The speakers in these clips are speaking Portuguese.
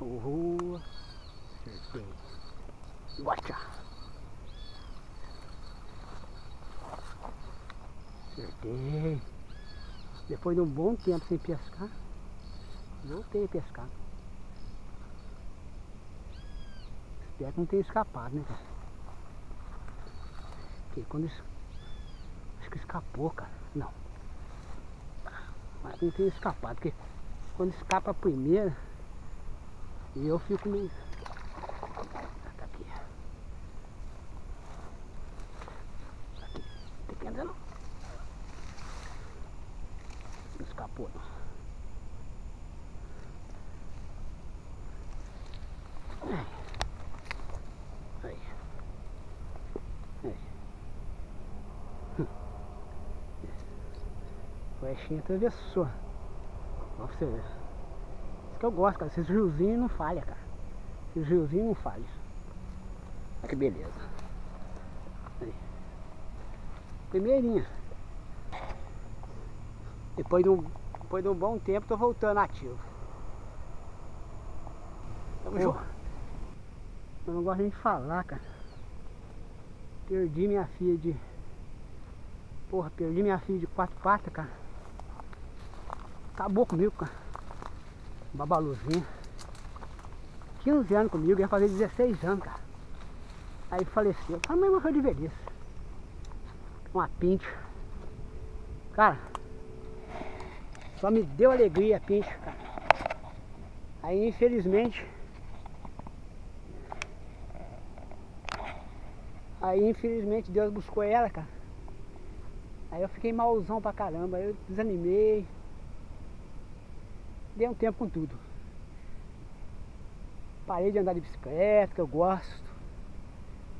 Uh, acertei. Gotcha. Acertei. Depois de um bom tempo sem pescar, voltei a pescar. Espero que não tenha escapado, né, cara? Porque quando isso. Acho que escapou, cara. Não. Mas não tenha escapado, porque quando escapa a primeira, e eu fico meio. Tá aqui. Tá aqui. Tem que andar não. Não escapou não. Hum. Flechinha atravessou. Ó você ver. Que eu gosto, cara. Esses riozinhos não falha, cara. Esses riozinhos não falham. Olha que beleza. Aí. Primeirinha. Depois de, um, depois de um bom tempo tô voltando ativo. Tamo junto. Eu não gosto nem de falar, cara. Perdi minha filha de. Porra, perdi minha filha de quatro patas, cara. Acabou comigo, cara. Babaluzinha. 15 anos comigo, ia fazer 16 anos, cara. Aí faleceu. A mãe morreu de velhice. Uma pincha. Cara, só me deu alegria a pincha, cara. Aí infelizmente. Aí infelizmente Deus buscou ela, cara. Aí eu fiquei malzão pra caramba, aí eu desanimei. Dei um tempo com tudo. Parei de andar de bicicleta, que eu gosto.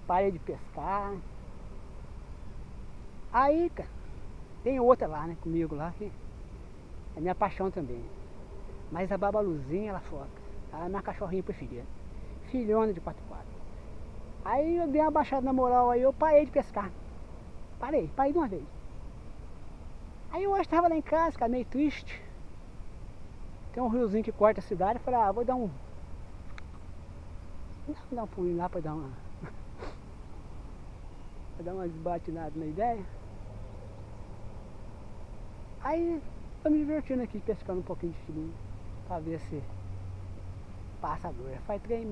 Parei de pescar. Aí, cara, tem outra lá, né, comigo lá, que é minha paixão também. Mas a babaluzinha, ela foca. Ela é minha cachorrinha preferida. Filhona de quatro patas. Aí eu dei uma baixada na moral, aí eu parei de pescar. Parei, parei de uma vez. Aí eu hoje estava lá em casa, cara, meio triste. Tem um riozinho que corta a cidade, eu falei, ah, vou dar um. Vou dar um pulinho lá pra dar uma. pra dar uma desbatinada na ideia. Aí tô me divertindo aqui, pescando um pouquinho de filhinho. Pra ver se passa a dor. Faz três,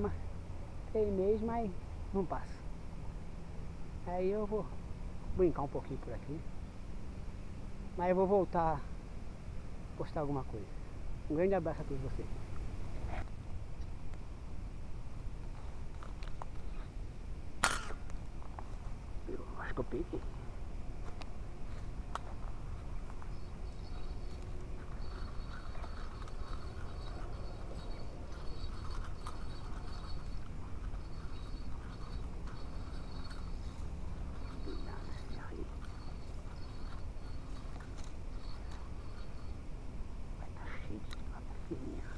três meses, mas não passa. Aí eu vou brincar um pouquinho por aqui. Mas eu vou voltar a postar alguma coisa. Um grande abraço a todos vocês. Acho que eu peguei. Vai estar cheio de lata fininha.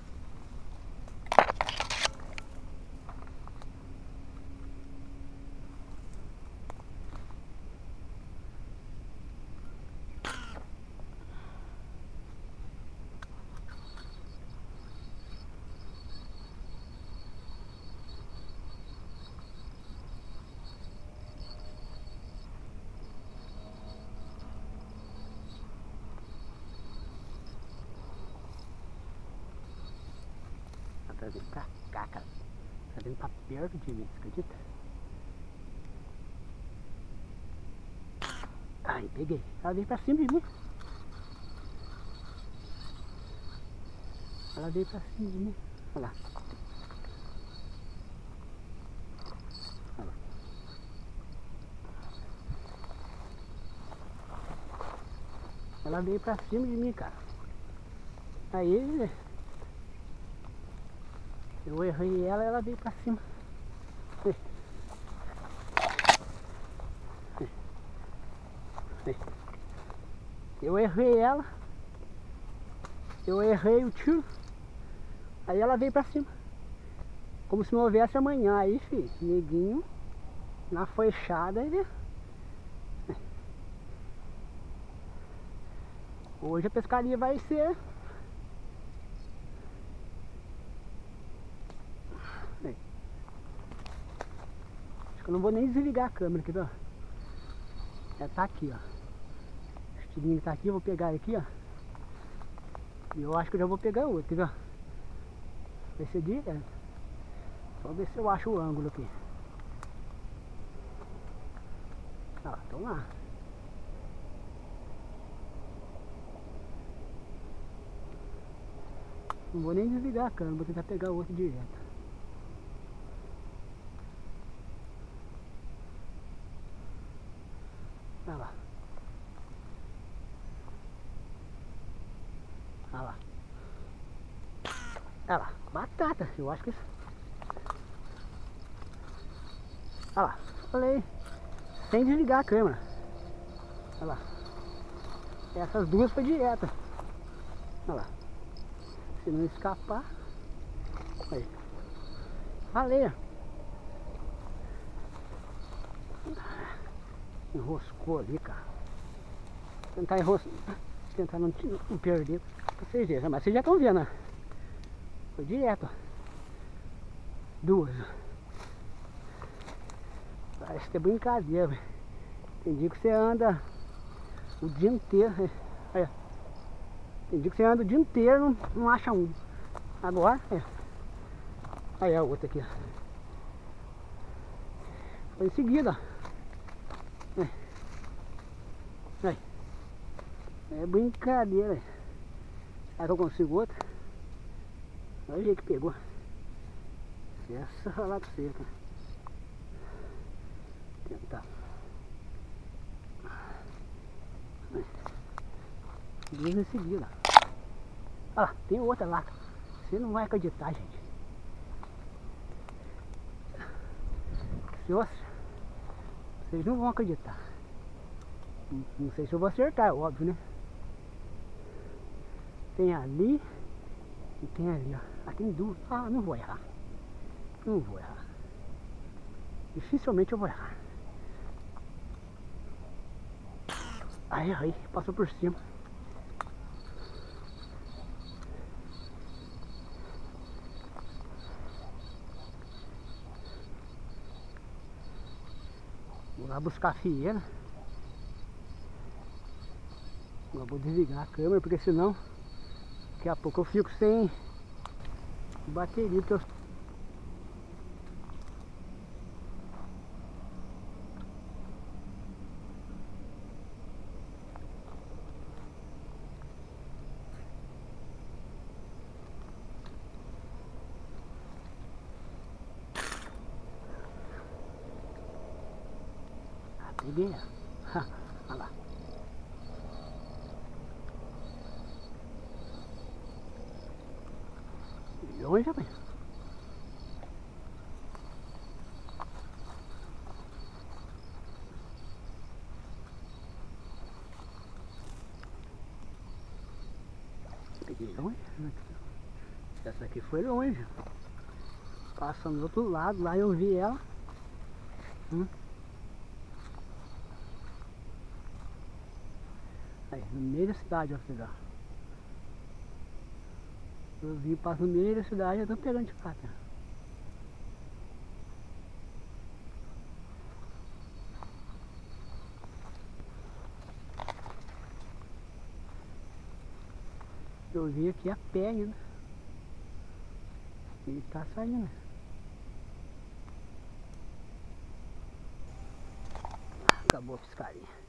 Ela tá vindo pra cá, cara. Tá vindo pra perto de mim, você acredita? Ai, peguei. Ela veio pra cima de mim. Ela veio pra cima de mim. Olha lá. Olha lá. Ela veio pra cima de mim, cara. Aí eu errei ela, ela veio pra cima. Eu errei ela. Eu errei o tiro. Aí ela veio pra cima. Como se não houvesse amanhã. Aí, filho, neguinho, na fechada, ele... Hoje a pescaria vai ser Eu não vou nem desligar a câmera aqui, ó. É, tá aqui, ó. O estilingue tá aqui, eu vou pegar aqui, ó. E eu acho que eu já vou pegar outro, quer ver? Vai ser direto. Só ver se eu acho o ângulo aqui. Ó, então lá. Não vou nem desligar a câmera, vou tentar pegar outro direto. Olha lá. Olha lá. Olha lá. Batata. Eu acho que isso. Olha lá. Falei. Sem desligar a câmera. Olha lá. Essas duas foi direta. Olha lá. Se não escapar. Aí. Falei. Enroscou ali, cara. Tentar enroscar. Tentar não, não perder pra vocês verem. Mas vocês já estão vendo, né? Foi direto. Duas. Parece que é brincadeira, velho. Tem dia que você anda o dia inteiro. Aí, Tem dia que você anda o dia inteiro não, não acha um. Agora, é. Aí a outra aqui. Foi em seguida, ó. Aí. É brincadeira. Será que eu consigo outra? Olha o jeito que pegou. Essa falar pra você, cara. Tentar. Duas em seguida. Ah, tem outra lá. Você não vai acreditar, gente. Se vocês não vão acreditar. Não sei se eu vou acertar, é óbvio, né? Tem ali e tem ali, ó. Ah, tem duas. Ah, não vou errar. Não vou errar. Dificilmente eu vou errar. Aí, aí, passou por cima. Vou lá buscar a fieira. Eu vou desligar a câmera porque senão daqui a pouco eu fico sem bateria porque eu ah, Peguei. Olha lá. Rapaz. Peguei longe. Essa aqui foi longe. Passando do outro lado, lá eu vi ela. Hum. Aí, no meio da cidade, ó, pegar. Eu vim, passo no meio da cidade, eu tô pegando de fato. Eu vim aqui a pé ainda. E tá saindo. Acabou a piscaria.